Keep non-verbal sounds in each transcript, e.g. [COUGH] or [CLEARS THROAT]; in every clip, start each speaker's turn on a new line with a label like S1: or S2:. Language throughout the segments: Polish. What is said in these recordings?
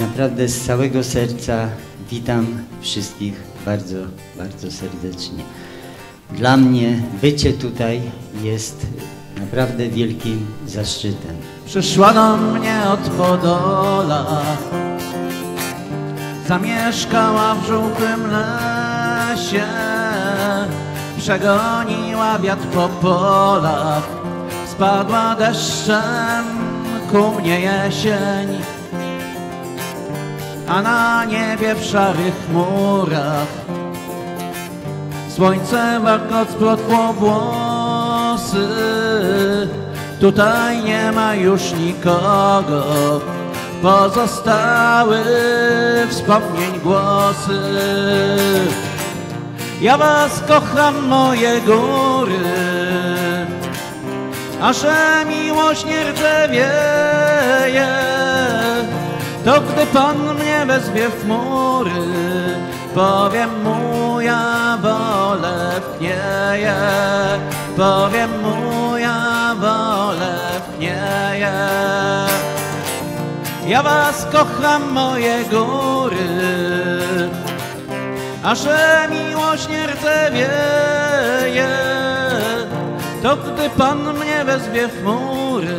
S1: Naprawdę z całego serca witam wszystkich bardzo, bardzo serdecznie. Dla mnie bycie tutaj jest naprawdę wielkim zaszczytem.
S2: Przyszła do mnie od Podola Zamieszkała w żółtym lesie Przegoniła wiatr po polach Spadła deszczem ku mnie jesień A na niebie w szarych chmurach Słońce warkot splotło włosy. Tutaj nie ma już nikogo. Pozostały wspomnień głosy. Ja was kocham moje góry. A że miłość nie rdzewieje To gdy Pan mnie wezwie w chmury Powiem mu ja wolę wknieje Powiem mu ja wolę wknieje Ja was kocham moje góry A że miłość nie rdzewieje. To gdy Pan mnie wezwie w chmury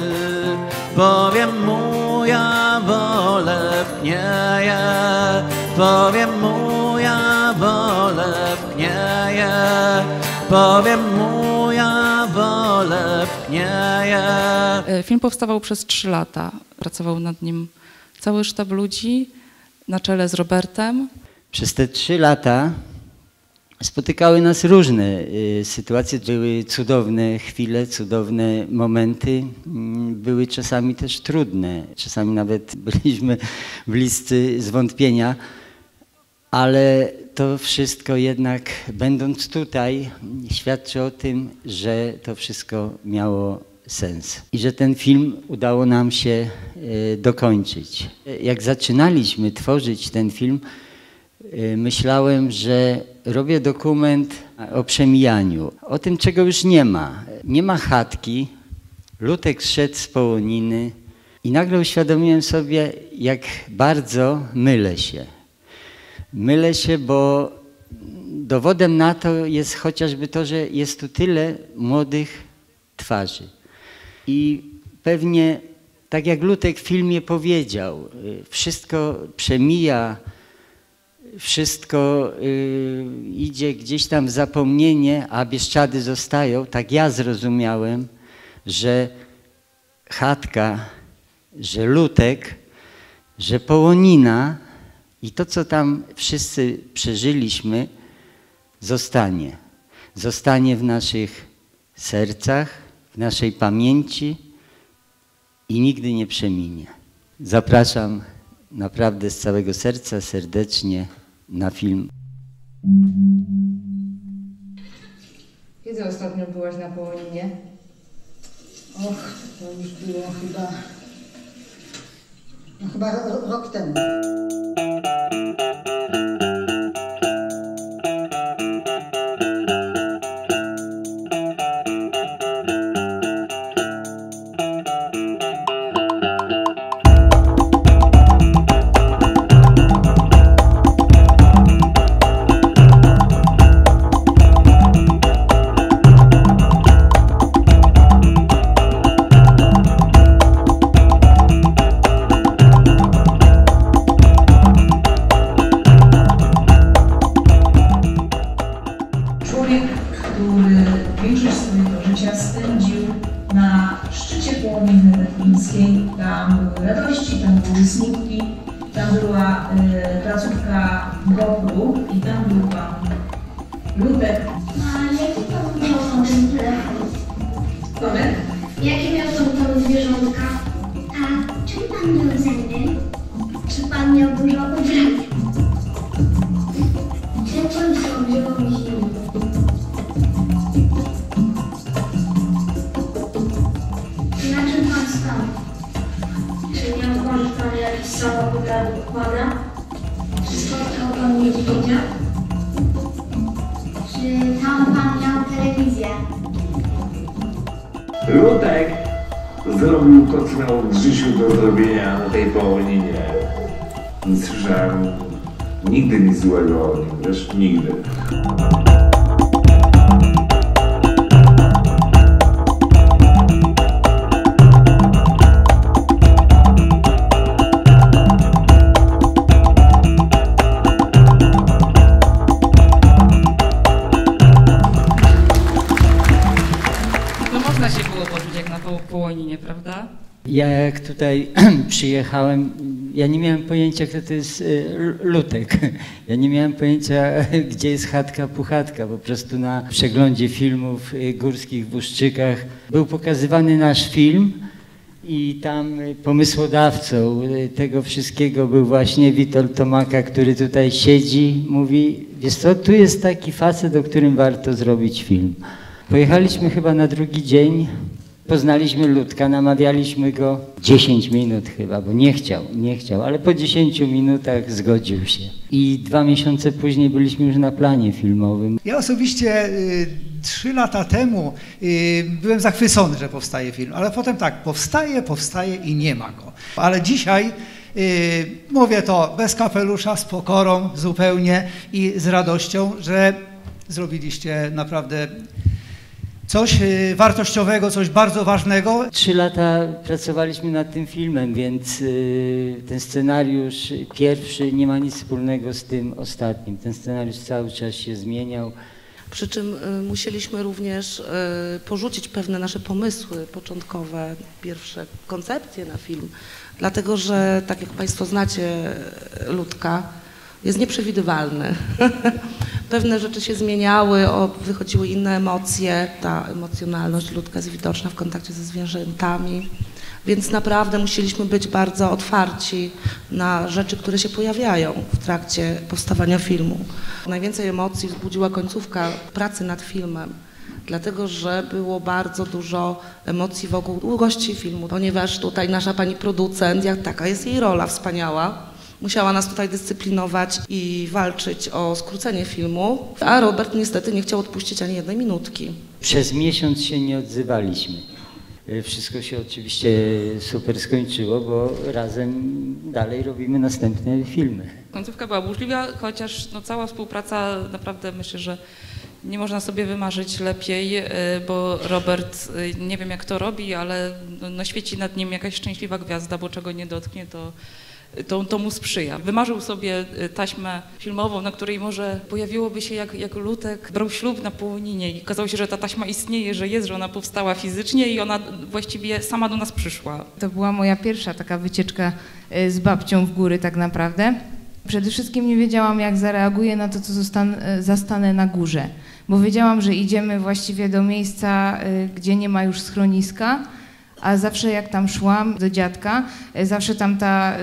S2: Powiem mu ja wolę wknieje Powiem mu ja wolę wknieje Powiem mu ja wolę wknieje
S3: E, Film powstawał przez trzy lata. Pracował nad nim cały sztab ludzi na czele z Robertem.
S1: Przez te trzy lata spotykały nas różne y, sytuacje. Były cudowne chwile, cudowne momenty. Mm, Były czasami też trudne. Czasami nawet [LAUGHS] byliśmy bliscy zwątpienia. Ale to wszystko jednak, będąc tutaj, świadczy o tym, że to wszystko miało sens i że ten film udało nam się e, dokończyć. Jak zaczynaliśmy tworzyć ten film, myślałem, że robię dokument o przemijaniu, o tym, czego już nie ma. Nie ma chatki, Lutek szedł z Połoniny i nagle uświadomiłem sobie, jak bardzo mylę się. Mylę się, bo dowodem na to jest chociażby to, że jest tu tyle młodych twarzy. I pewnie, tak jak Lutek w filmie powiedział, y, wszystko przemija, wszystko y, idzie gdzieś tam w zapomnienie, a Bieszczady zostają. Tak ja zrozumiałem, że chatka, że Lutek, że Połonina i to, co tam wszyscy przeżyliśmy, zostanie. Zostanie w naszych sercach, w naszej pamięci i nigdy nie przeminie. Zapraszam naprawdę z całego serca serdecznie na film.
S4: Kiedy ostatnio byłaś na Połoninie?
S5: Och, to już było chyba. No chyba ro- rok temu.
S6: Tam były radości, tam były smutki, tam była e, placówka GoPru i tam był pan Ludek.
S7: A jaki pan miał tam ten telefon?
S6: Tomek?
S7: Jakie miał tam tam zwierzątka? A czy pan miał zęby? Czy pan miał dużo ubrań? Pana? Czy spotkał pan niedźwiedzia? Czy tam pan miał telewizję?
S8: Lutek zrobił to, co miał życiu do zrobienia na tej Połoninie. Nie słyszałem nigdy nic złego o nim, wreszcie nigdy.
S1: Ja jak tutaj [CLEARS THROAT] przyjechałem, ja nie miałem pojęcia, kto to jest y, Lutek. [LAUGHS] Ja nie miałem pojęcia, [LAUGHS] gdzie jest chatka puchatka. Po prostu na przeglądzie filmów y, górskich w Łuszczykach był pokazywany nasz film i tam y, pomysłodawcą tego wszystkiego był właśnie Witold Tomaka, który tutaj siedzi. Mówi, wiesz co, tu jest taki facet, o którym warto zrobić film. Pojechaliśmy chyba na drugi dzień, Poznaliśmy Ludka, namawialiśmy go 10 minut chyba, bo nie chciał, nie chciał, ale po 10 minutach zgodził się. I dwa miesiące później byliśmy już na planie filmowym.
S9: Ja osobiście y, trzy lata temu y, byłem zachwycony, że powstaje film, ale potem tak, powstaje, powstaje i nie ma go. Ale dzisiaj y, mówię to bez kapelusza, z pokorą zupełnie i z radością, że zrobiliście naprawdę coś y, wartościowego, coś bardzo ważnego.
S1: Trzy lata pracowaliśmy nad tym filmem, więc y, ten scenariusz pierwszy nie ma nic wspólnego z tym ostatnim. Ten scenariusz cały czas się zmieniał.
S10: Przy czym y, musieliśmy również porzucić pewne nasze pomysły początkowe, pierwsze koncepcje na film, dlatego że, tak jak Państwo znacie, Ludka jest nieprzewidywalny. [LAUGHS] Pewne rzeczy się zmieniały, wychodziły inne emocje, ta emocjonalność Ludka jest widoczna w kontakcie ze zwierzętami, więc naprawdę musieliśmy być bardzo otwarci na rzeczy, które się pojawiają w trakcie powstawania filmu. Najwięcej emocji wzbudziła końcówka pracy nad filmem, dlatego że było bardzo dużo emocji wokół długości filmu, ponieważ tutaj nasza pani producent, jak taka jest jej rola wspaniała, musiała nas tutaj dyscyplinować i walczyć o skrócenie filmu, a Robert niestety nie chciał odpuścić ani jednej minutki.
S1: Przez miesiąc się nie odzywaliśmy. Y, Wszystko się oczywiście super skończyło, bo razem dalej robimy następne filmy.
S3: Końcówka była burzliwa, chociaż no, cała współpraca naprawdę myślę, że nie można sobie wymarzyć lepiej, y, bo Robert y, nie wiem jak to robi, ale no, no, świeci nad nim jakaś szczęśliwa gwiazda, bo czego nie dotknie, to, to, to mu sprzyja. Wymarzył sobie y, taśmę filmową, na której może pojawiłoby się jak, jak Lutek brał ślub na Połoninie i okazało się, że ta taśma istnieje, że jest, że ona powstała fizycznie i ona właściwie sama do nas przyszła.
S11: To była moja pierwsza taka wycieczka e, z babcią w góry tak naprawdę. Przede wszystkim nie wiedziałam, jak zareaguję na to, co zostan, e, zastanę na górze, bo wiedziałam, że idziemy właściwie do miejsca, gdzie nie ma już schroniska, a zawsze jak tam szłam do dziadka, e, zawsze tam ta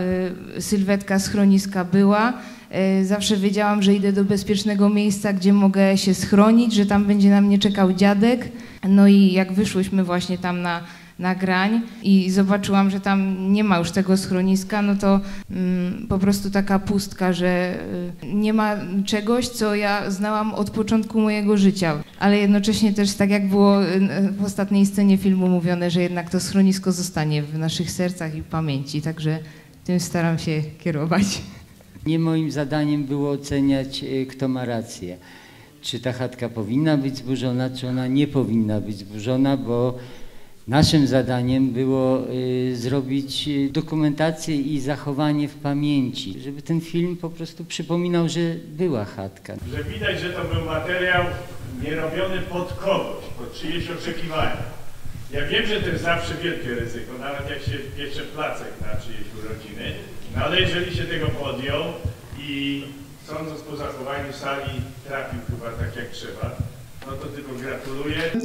S11: e, sylwetka schroniska była. E, Zawsze wiedziałam, że idę do bezpiecznego miejsca, gdzie mogę się schronić, że tam będzie na mnie czekał dziadek. No i jak wyszłyśmy właśnie tam na, na grań i zobaczyłam, że tam nie ma już tego schroniska, no to mm, po prostu taka pustka, że y, nie ma czegoś, co ja znałam od początku mojego życia. Ale jednocześnie też tak jak było y, w ostatniej scenie filmu mówione, że jednak to schronisko zostanie w naszych sercach i pamięci, także tym staram się kierować.
S1: Nie moim zadaniem było oceniać, y, kto ma rację. Czy ta chatka powinna być zburzona, czy ona nie powinna być zburzona, bo naszym zadaniem było y, zrobić y, dokumentację i zachowanie w pamięci, żeby ten film po prostu przypominał, że była chatka.
S12: że widać, że to był materiał nie robiony pod kogoś, pod czyjeś oczekiwania. Ja wiem, że to jest zawsze wielkie ryzyko, nawet jak się piecze placek na czyjeś urodziny, no ale jeżeli się tego podjął i sądząc po zachowaniu sali trafił chyba tak jak trzeba,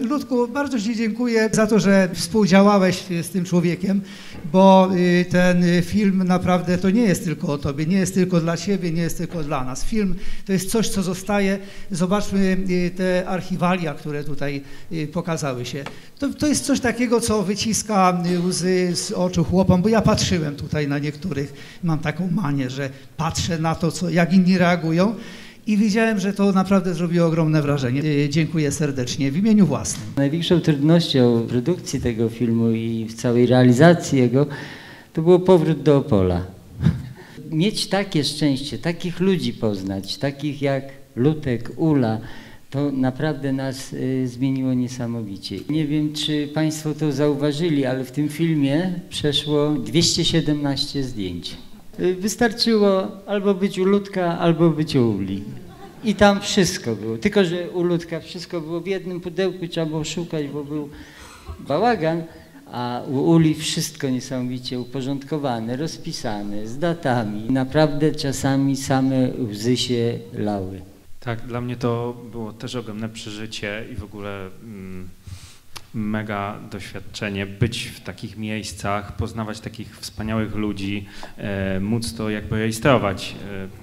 S12: no.
S9: Ludku, bardzo Ci dziękuję za to, że współdziałałeś z tym człowiekiem, bo y, ten film naprawdę to nie jest tylko o Tobie, nie jest tylko dla Ciebie, nie jest tylko dla nas. Film to jest coś, co zostaje. Zobaczmy y, te archiwalia, które tutaj y, pokazały się. To, to jest coś takiego, co wyciska łzy z oczu chłopom, bo ja patrzyłem tutaj na niektórych, mam taką manię, że patrzę na to, co, jak inni reagują. I widziałem, że to naprawdę zrobiło ogromne wrażenie. Y, Dziękuję serdecznie w imieniu własnym.
S1: Największą trudnością produkcji tego filmu i w całej realizacji jego to było powrót do Opola. [LAUGHS] mieć takie szczęście, takich ludzi poznać, takich jak Lutek, Ula, to naprawdę nas y, zmieniło niesamowicie. Nie wiem, czy Państwo to zauważyli, ale w tym filmie przeszło 217 zdjęć. Y, Wystarczyło albo być u Ludka, albo być u Uli. I tam wszystko było. Tylko, że u Ludka wszystko było w jednym pudełku, trzeba było szukać, bo był bałagan, a u Uli wszystko niesamowicie uporządkowane, rozpisane, z datami. Naprawdę czasami same łzy się lały.
S13: Tak, dla mnie to było też ogromne przeżycie i w ogóle mm, mega doświadczenie być w takich miejscach, poznawać takich wspaniałych ludzi, e, móc to jakby rejestrować.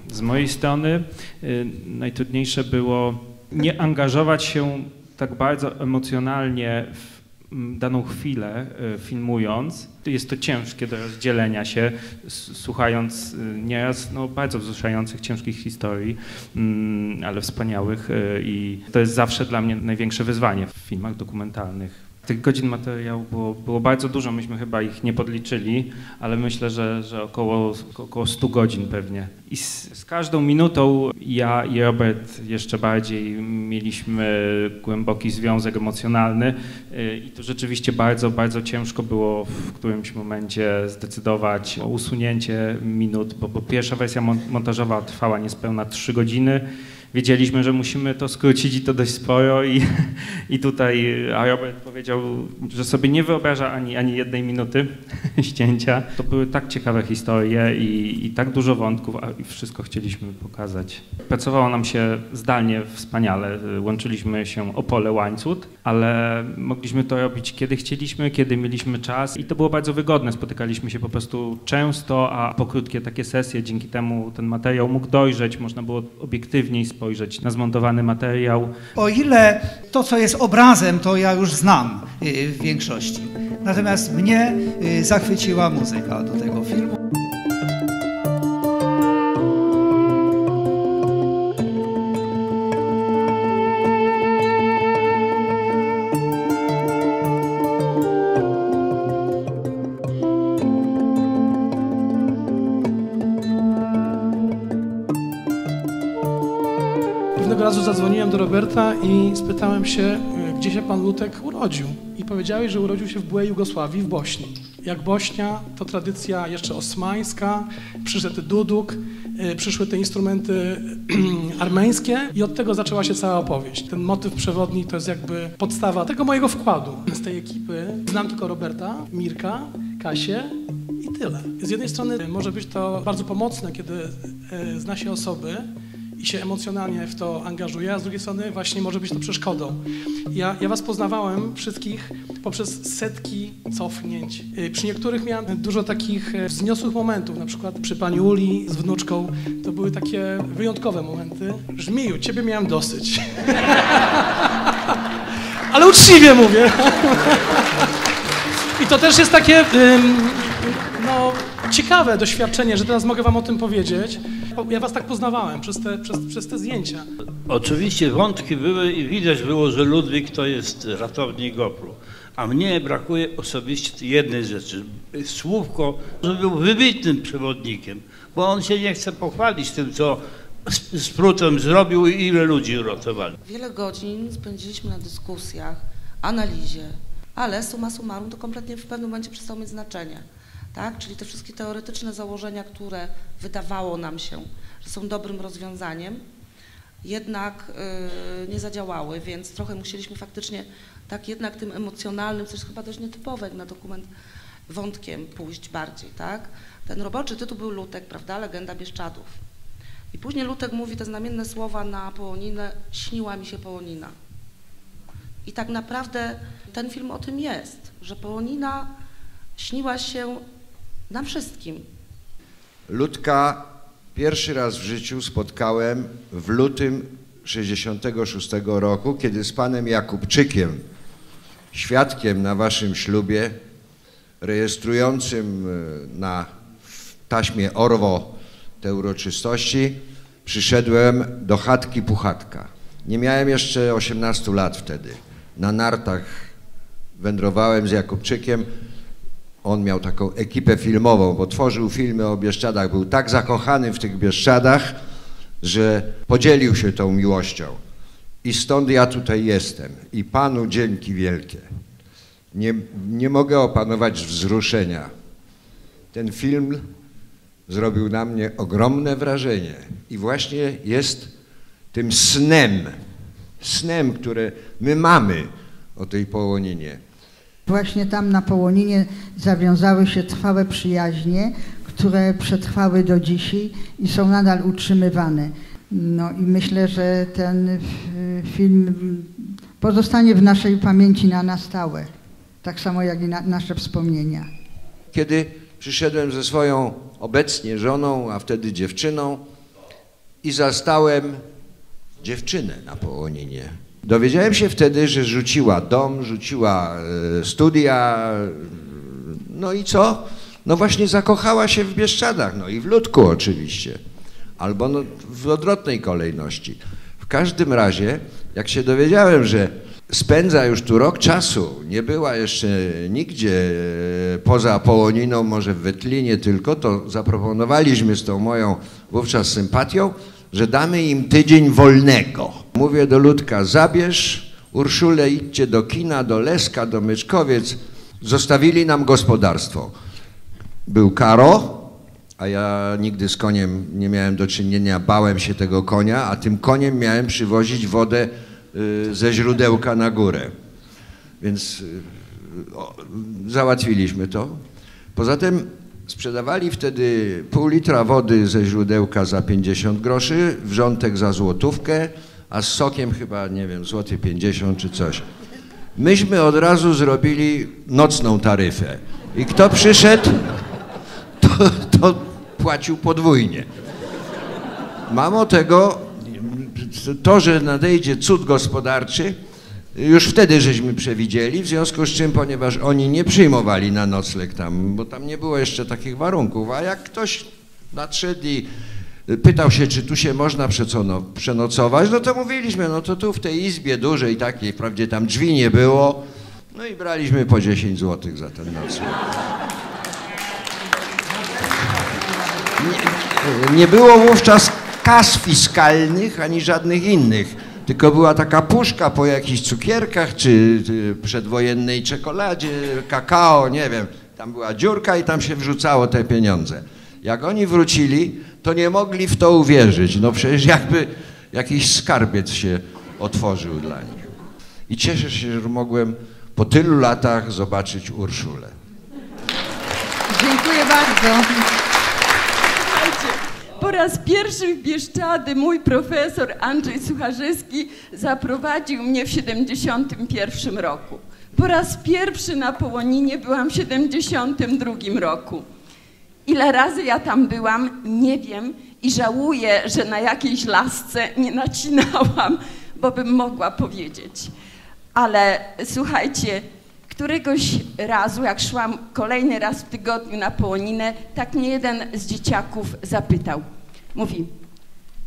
S13: E, z mojej strony e, najtrudniejsze było nie angażować się tak bardzo emocjonalnie w daną chwilę e, filmując. Jest to ciężkie do rozdzielenia się, słuchając e, nieraz no, bardzo wzruszających, ciężkich historii, mm, ale wspaniałych e, i to jest zawsze dla mnie największe wyzwanie w filmach dokumentalnych. Tych godzin materiału było, było bardzo dużo, myśmy chyba ich nie podliczyli, ale myślę, że, że około, około 100 godzin pewnie. I z, z każdą minutą ja i Robert jeszcze bardziej mieliśmy głęboki związek emocjonalny y, i to rzeczywiście bardzo, bardzo ciężko było w którymś momencie zdecydować o usunięcie minut, bo, bo pierwsza wersja mon- montażowa trwała niespełna 3 godziny. Wiedzieliśmy, że musimy to skrócić i to dość sporo i, i tutaj Robert powiedział, że sobie nie wyobraża ani, ani jednej minuty [LAUGHS] ścięcia. To były tak ciekawe historie i, i tak dużo wątków, a wszystko chcieliśmy pokazać. Pracowało nam się zdalnie wspaniale. Łączyliśmy się Opole Łańcut, ale mogliśmy to robić kiedy chcieliśmy, kiedy mieliśmy czas i to było bardzo wygodne. Spotykaliśmy się po prostu często, a po krótkie takie sesje, dzięki temu ten materiał mógł dojrzeć, można było obiektywniej spojrzeć na zmontowany materiał.
S9: O ile to, co jest obrazem, to ja już znam y, w większości. Natomiast mnie y, zachwyciła muzyka do tego filmu.
S14: Razu zadzwoniłem do Roberta i spytałem się, y, gdzie się pan Lutek urodził. I powiedziałeś, że urodził się w byłej Jugosławii, w Bośni. Jak Bośnia, to tradycja jeszcze osmańska, przyszedł duduk, y, przyszły te instrumenty [CLEARS THROAT] armeńskie i od tego zaczęła się cała opowieść. Ten motyw przewodni to jest jakby podstawa tego mojego wkładu. Z tej ekipy znam tylko Roberta, Mirka, Kasię i tyle. Z jednej strony może być to bardzo pomocne, kiedy y, zna się osoby, i się emocjonalnie w to angażuje, a z drugiej strony właśnie może być to przeszkodą. Ja, ja was poznawałem wszystkich poprzez setki cofnięć. Y, Przy niektórych miałem dużo takich e, wzniosłych momentów, na przykład przy pani Uli z wnuczką. To były takie wyjątkowe momenty. Żmiju, ciebie miałem dosyć. [LAUGHS] Ale uczciwie mówię. [LAUGHS] I to też jest takie no, ciekawe doświadczenie, że teraz mogę wam o tym powiedzieć. Ja was tak poznawałem przez te, przez, przez te zdjęcia.
S15: Oczywiście wątki były i widać było, że Ludwik to jest ratownik GoPro. A mnie brakuje osobiście jednej rzeczy. Słówko, że był wybitnym przewodnikiem, bo on się nie chce pochwalić tym, co z, z Prutem zrobił i ile ludzi uratowali.
S10: Wiele godzin spędziliśmy na dyskusjach, analizie, ale summa summarum to kompletnie w pewnym momencie przestało mieć znaczenie. Tak? Czyli te wszystkie teoretyczne założenia, które wydawało nam się, że są dobrym rozwiązaniem, jednak yy, nie zadziałały, więc trochę musieliśmy faktycznie tak jednak tym emocjonalnym, coś chyba dość nietypowe na dokument, wątkiem pójść bardziej, tak? Ten roboczy tytuł był Lutek, prawda? Legenda Bieszczadów. I później Lutek mówi te znamienne słowa na Połoninę, śniła mi się Połonina. I tak naprawdę ten film o tym jest, że Połonina śniła się nam wszystkim.
S16: Ludka pierwszy raz w życiu spotkałem w lutym 66 roku, kiedy z panem Jakubczykiem, świadkiem na waszym ślubie, rejestrującym e, na taśmie Orwo te uroczystości, przyszedłem do chatki Puchatka. Nie miałem jeszcze 18 lat wtedy. Na nartach wędrowałem z Jakubczykiem On miał taką ekipę filmową, bo tworzył filmy o Bieszczadach. Był tak zakochany w tych Bieszczadach, że podzielił się tą miłością. I stąd ja tutaj jestem. I Panu dzięki wielkie. Nie, nie mogę opanować wzruszenia. Ten film zrobił na mnie ogromne wrażenie i właśnie jest tym snem, snem, które my mamy o tej połoninie.
S5: Właśnie tam na Połoninie zawiązały się trwałe przyjaźnie, które przetrwały do dzisiaj i są nadal utrzymywane. No i myślę, że ten film pozostanie w naszej pamięci na, na stałe, tak samo jak i na, nasze wspomnienia.
S16: Kiedy przyszedłem ze swoją obecnie żoną, a wtedy dziewczyną i zastałem dziewczynę na Połoninie. Dowiedziałem się wtedy, że rzuciła dom, rzuciła e, studia, no i co? No właśnie zakochała się w Bieszczadach, no i w Ludku oczywiście, albo no w odwrotnej kolejności. W każdym razie, jak się dowiedziałem, że spędza już tu rok czasu, nie była jeszcze nigdzie e, poza Połoniną, może w Wetlinie tylko, to zaproponowaliśmy z tą moją wówczas sympatią, że damy im tydzień wolnego. Mówię do Ludka, zabierz Urszulę, idźcie do kina, do Leska, do Myczkowiec. Zostawili nam gospodarstwo. Był Karo, a ja nigdy z koniem nie miałem do czynienia, bałem się tego konia, a tym koniem miałem przywozić wodę y, ze źródełka na górę. Więc y, załatwiliśmy to. Poza tym sprzedawali wtedy pół litra wody ze źródełka za 50 groszy, wrzątek za złotówkę, a z sokiem chyba, nie wiem, złoty 50 czy coś. Myśmy od razu zrobili nocną taryfę. I kto przyszedł, to, to płacił podwójnie. Mało tego, to, że nadejdzie cud gospodarczy, już wtedy żeśmy przewidzieli, w związku z czym, ponieważ oni nie przyjmowali na nocleg tam, bo tam nie było jeszcze takich warunków, a jak ktoś nadszedł i pytał się, czy tu się można przenocować, no to mówiliśmy, no to tu w tej izbie dużej takiej, wprawdzie tam drzwi nie było, no i braliśmy po 10 zł za ten nocleg. Nie, nie było wówczas kas fiskalnych ani żadnych innych, tylko była taka puszka po jakichś cukierkach czy przedwojennej czekoladzie, kakao, nie wiem. Tam była dziurka i tam się wrzucało te pieniądze. Jak oni wrócili, to nie mogli w to uwierzyć. No przecież jakby jakiś skarbiec się otworzył dla nich. I cieszę się, że mogłem po tylu latach zobaczyć Urszulę.
S5: Dziękuję bardzo.
S17: Po raz pierwszy w Bieszczady mój profesor Andrzej Sucharzewski zaprowadził mnie w 71 roku. Po raz pierwszy na Połoninie byłam w 72 roku. Ile razy ja tam byłam, nie wiem i żałuję, że na jakiejś lasce nie nacinałam, bo bym mogła powiedzieć. Ale słuchajcie, któregoś razu, jak szłam kolejny raz w tygodniu na Połoninę, tak mnie jeden z dzieciaków zapytał. Mówi,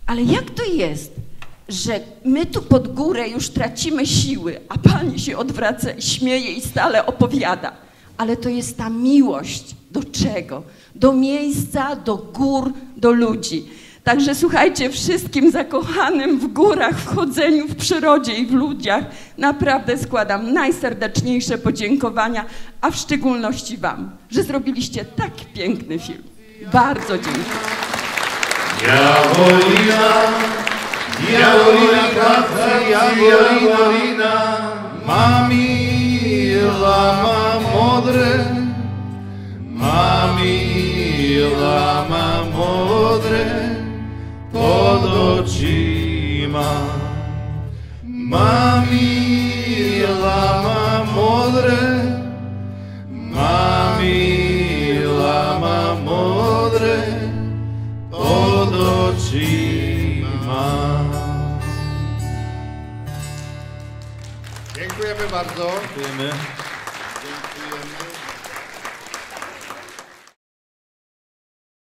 S17: ale jak to jest, że my tu pod górę już tracimy siły, a pani się odwraca śmieje i stale opowiada. Ale to jest ta miłość. Do czego? Do miejsca, do gór, do ludzi. Także słuchajcie, wszystkim zakochanym w górach, w chodzeniu, w przyrodzie i w ludziach naprawdę składam najserdeczniejsze podziękowania, a w szczególności Wam, że zrobiliście tak piękny film. Bardzo dziękuję.
S12: Jaworina, Jaworina, kacy, Jaworina, mami, lama modre, očima. Mami, lama modre, mami, lama modre, pod.
S16: Dziękujemy bardzo.
S15: Dziękujemy.